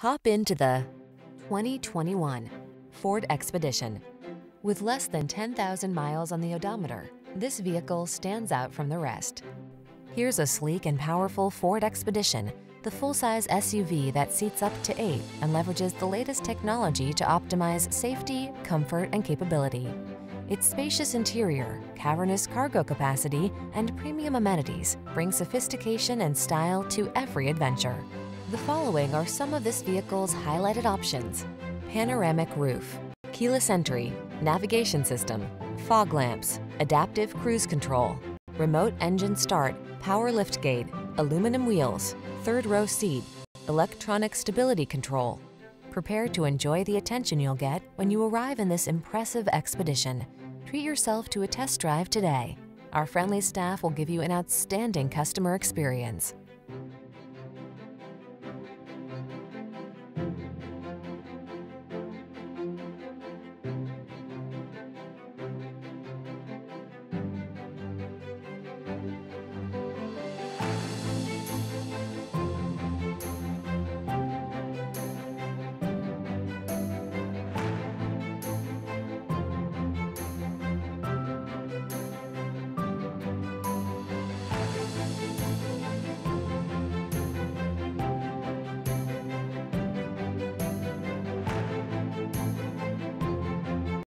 Hop into the 2021 Ford Expedition. With less than 10,000 miles on the odometer, this vehicle stands out from the rest. Here's a sleek and powerful Ford Expedition, the full-size SUV that seats up to eight and leverages the latest technology to optimize safety, comfort, and capability. Its spacious interior, cavernous cargo capacity, and premium amenities bring sophistication and style to every adventure. The following are some of this vehicle's highlighted options. Panoramic roof, keyless entry, navigation system, fog lamps, adaptive cruise control, remote engine start, power liftgate, aluminum wheels, third row seat, electronic stability control. Prepare to enjoy the attention you'll get when you arrive in this impressive expedition. Treat yourself to a test drive today. Our friendly staff will give you an outstanding customer experience.